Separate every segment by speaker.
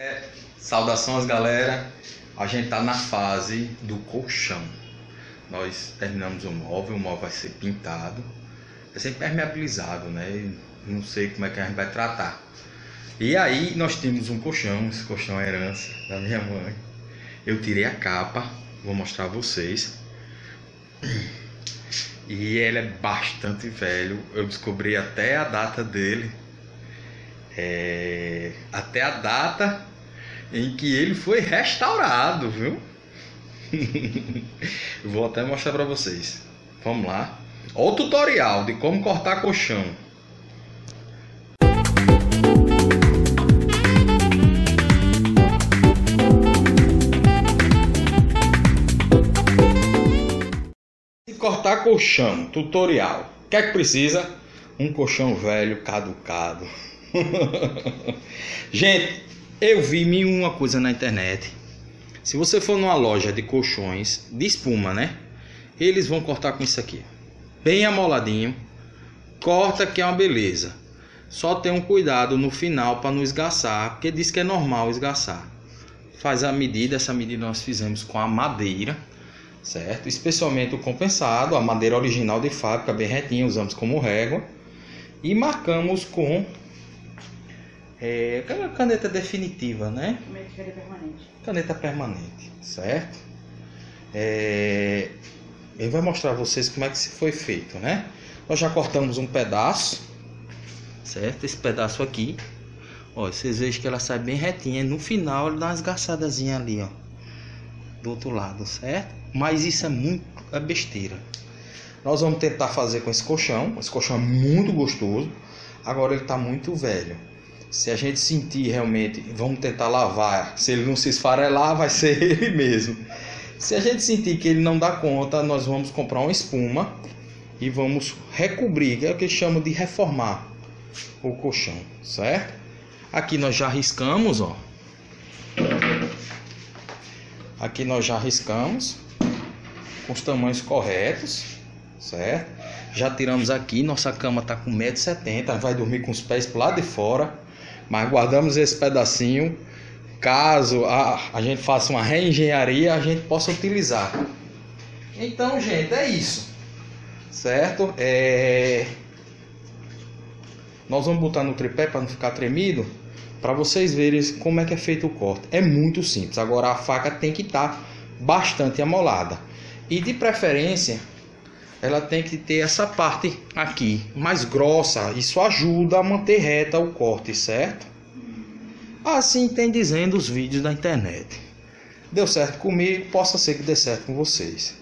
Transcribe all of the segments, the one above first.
Speaker 1: É, saudações galera, a gente tá na fase do colchão. Nós terminamos o móvel, o móvel vai ser pintado, vai ser impermeabilizado, né? Não sei como é que a gente vai tratar. E aí nós temos um colchão, esse colchão é herança da minha mãe. Eu tirei a capa, vou mostrar a vocês. E ele é bastante velho, eu descobri até a data dele. É, até a data em que ele foi restaurado, viu? Vou até mostrar para vocês. Vamos lá. Olha o tutorial de como cortar colchão. cortar colchão, tutorial. O que é que precisa? Um colchão velho caducado. Gente, eu vi uma coisa na internet. Se você for numa loja de colchões de espuma, né? Eles vão cortar com isso aqui. Bem amoladinho. Corta que é uma beleza. Só tem um cuidado no final para não esgaçar, porque diz que é normal esgaçar. Faz a medida, essa medida nós fizemos com a madeira, certo? Especialmente o compensado, a madeira original de fábrica, bem retinha, usamos como régua. E marcamos com é, aquela caneta definitiva, né?
Speaker 2: Caneta permanente.
Speaker 1: Caneta permanente, certo? É, ele vai mostrar a vocês como é que se foi feito, né? Nós já cortamos um pedaço, certo? Esse pedaço aqui, ó, vocês vejam que ela sai bem retinha. No final, ela dá umas gaçadazinhas ali, ó, do outro lado, certo? Mas isso é muito é besteira. Nós vamos tentar fazer com esse colchão. Esse colchão é muito gostoso. Agora ele está muito velho. Se a gente sentir realmente, vamos tentar lavar. Se ele não se esfarelar, vai ser ele mesmo. Se a gente sentir que ele não dá conta, nós vamos comprar uma espuma e vamos recobrir, que é o que chamam de reformar o colchão, certo? Aqui nós já riscamos, ó. Aqui nós já riscamos com os tamanhos corretos, certo? Já tiramos aqui, nossa cama tá com 1,70m, vai dormir com os pés pro lado de fora mas guardamos esse pedacinho. Caso a, a gente faça uma reengenharia a gente possa utilizar. Então gente é isso. Certo? É... nós vamos botar no tripé para não ficar tremido para vocês verem como é que é feito o corte. É muito simples. Agora a faca tem que estar tá bastante amolada. E de preferência ela tem que ter essa parte aqui mais grossa. Isso ajuda a manter reta o corte, certo? Assim tem dizendo os vídeos da internet. Deu certo comigo, possa ser que dê certo com vocês.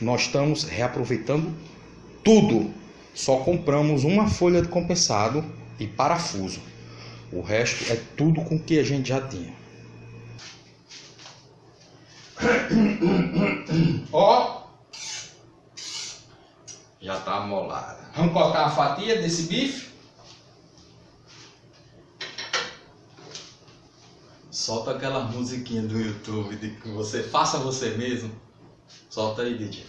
Speaker 1: Nós estamos reaproveitando tudo. Só compramos uma folha de compensado e parafuso. O resto é tudo com que a gente já tinha. Ó, já tá amolada. Vamos cortar a fatia desse bife? Solta aquela musiquinha do YouTube de que você faça você mesmo. Solta aí, DJ.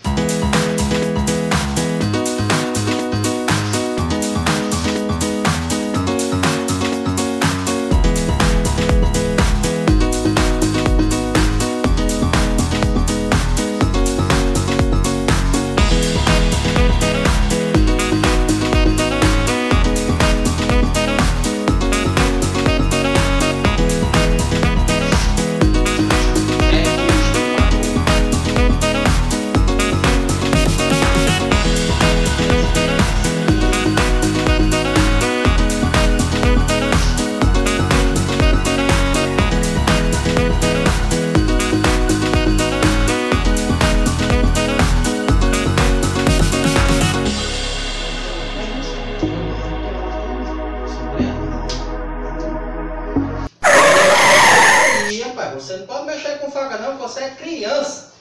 Speaker 1: Você não pode mexer com faca não, você é criança.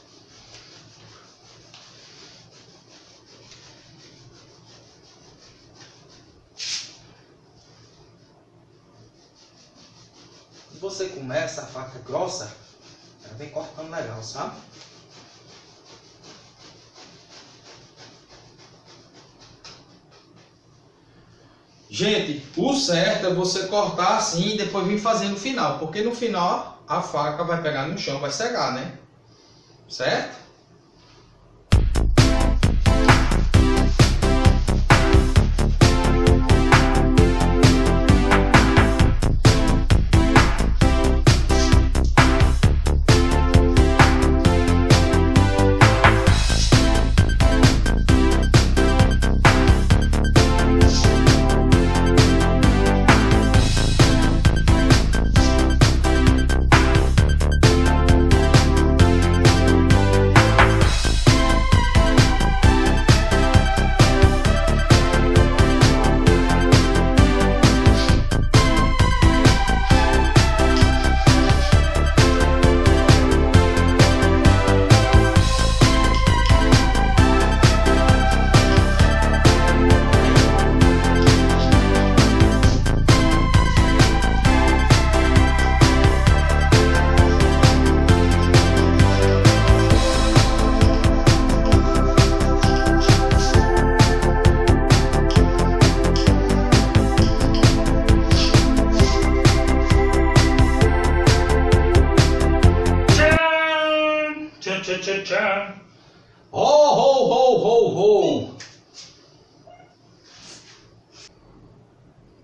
Speaker 1: Você começa a faca grossa, ela vem cortando legal, sabe? Gente, o certo é você cortar assim e depois vir fazendo no final, porque no final a faca vai pegar no chão, vai cegar, né? Certo?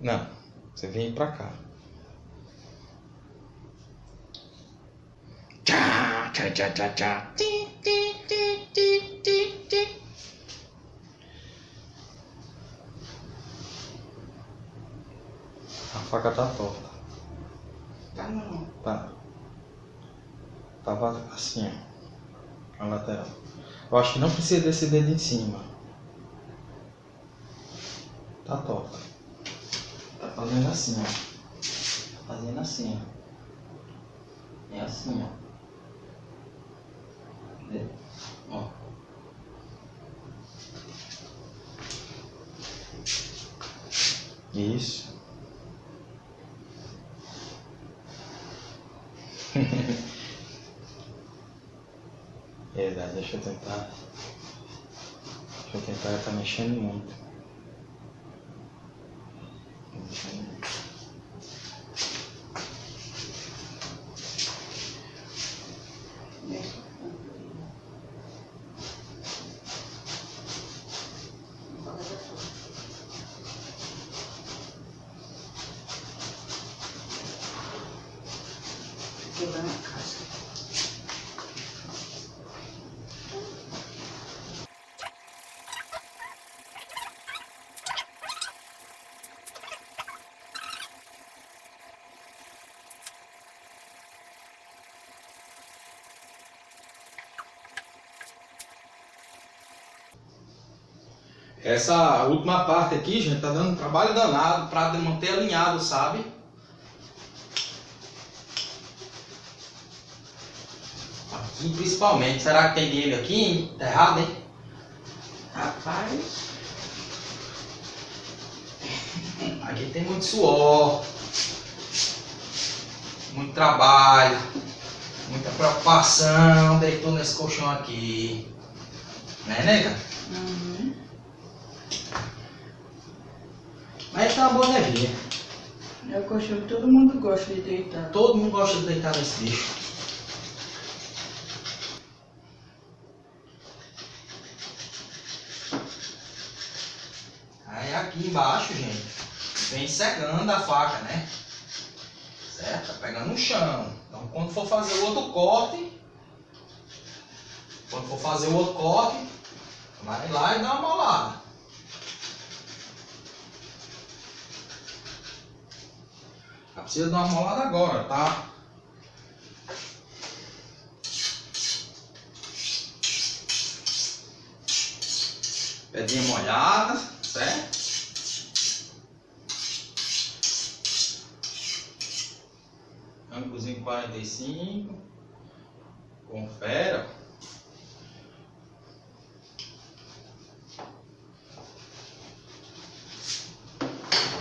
Speaker 1: Não, você vem pra cá. Tchá, tchá, tchá, tchá, tchá. A faca tá torta.
Speaker 2: Tá não.
Speaker 1: Tá. Tava assim, ó. A lateral. Eu acho que não precisa desse dedo em cima. Tá torta. Tá fazendo assim, ó. Tá fazendo assim, ó. É assim, ó. Ó. Isso. Verdade, deixa eu tentar. Deixa eu tentar, tá mexendo muito. Essa última parte aqui, gente, tá dando um trabalho danado pra manter alinhado, sabe? Aqui principalmente. Será que tem dinheiro aqui enterrado, hein?
Speaker 2: Rapaz,
Speaker 1: Aqui tem muito suor, muito trabalho, muita preocupação. Deitou nesse colchão aqui. Né, nega?
Speaker 2: uhum.
Speaker 1: Mas tá uma boa energia.
Speaker 2: é o que todo mundo gosta de deitar.
Speaker 1: Todo mundo gosta de deitar nesse bicho. Aí aqui embaixo, gente, vem secando a faca, né? Certo? Tá pegando no chão. Então quando for fazer o outro corte, quando for fazer o outro corte, vai lá e dá uma molada. Precisa dar uma molada agora, tá? Pedrinha molhada, certo? Ângulozinho 45. Confere.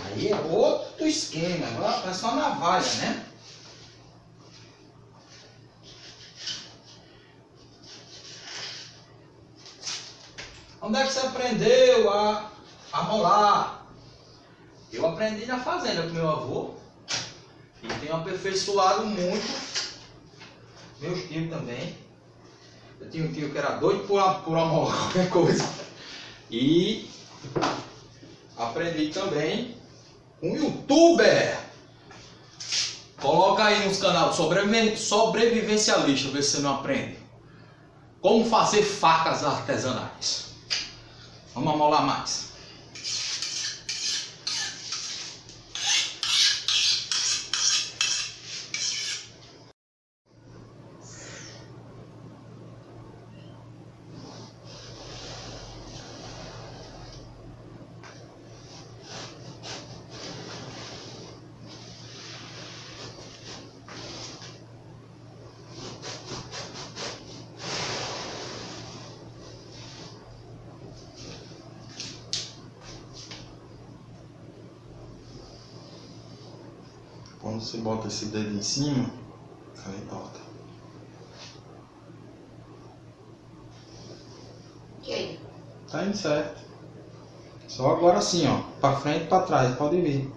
Speaker 1: Aí outro esquema, agora é só navalha, né? Onde é que você aprendeu a, a molar? Eu aprendi na fazenda com meu avô e tenho aperfeiçoado muito meus tios também. Eu tinha um tio que era doido por, por amor, qualquer coisa. E aprendi também um youtuber. Coloca aí nos canais sobrevivencialista, ver se você não aprende. Como fazer facas artesanais. Vamos amolar mais. Quando você bota esse dedo em cima, aí torta.
Speaker 2: Ok.
Speaker 1: Tá indo certo. Só agora assim, ó. Pra frente e pra trás, pode vir.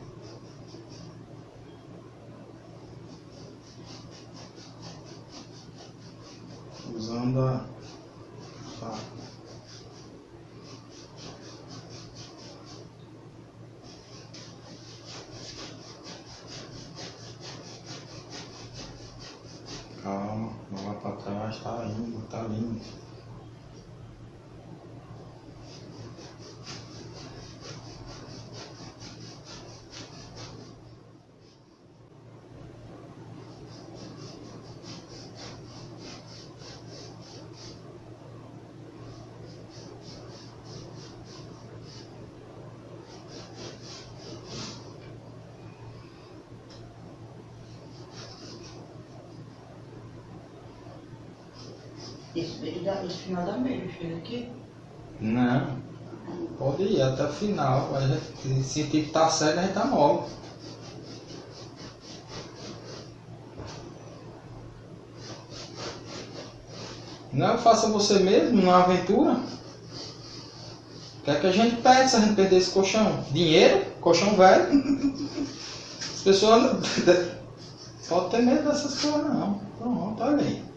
Speaker 1: Usando a faca. Calma, não vai pra trás, tá indo, tá lindo.
Speaker 2: Esse, ele dá, esse final dá chega aqui.
Speaker 1: Não, pode ir até o final. A se sentir que tá certo, a gente tá mole. Não, faça você mesmo, numa aventura. O que é que a gente perde se a gente perder esse colchão? Dinheiro? Colchão velho? As pessoas não... pode ter medo dessas coisas não. Pronto, olha aí.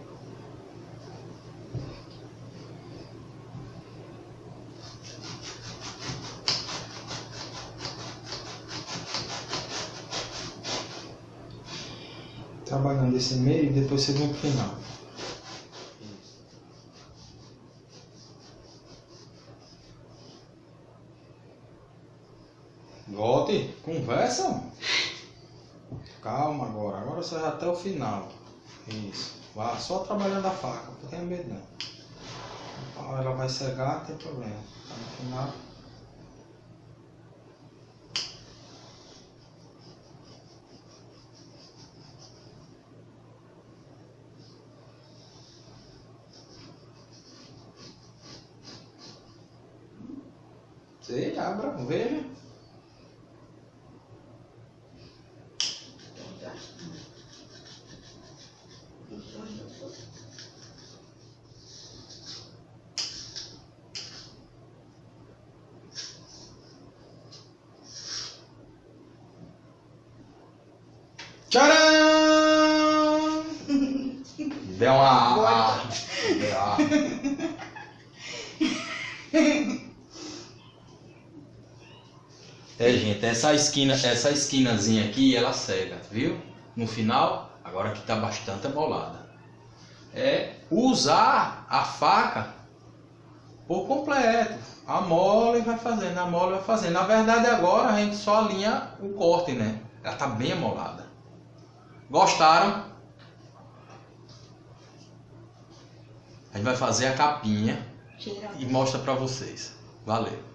Speaker 1: Trabalhando esse meio e depois você vem pro final. Volte, conversa. Calma agora, agora você vai até o final. Isso. Vá só trabalhando a faca, não tenha medo não. Ela vai cegar, não tem problema. Tá no final. Você abra, veja.
Speaker 2: Então tá. Isso, isso.
Speaker 1: Tcharam! Deu uma. Deu uma. É, gente, essa esquina, essa esquinazinha aqui, ela cega, viu? No final, agora que tá bastante amolada. É usar a faca por completo. Amola e vai fazendo, amola e vai fazendo. Na verdade, agora a gente só alinha o corte, né? Ela tá bem amolada. Gostaram? A gente vai fazer a capinha e mostra pra vocês. Valeu.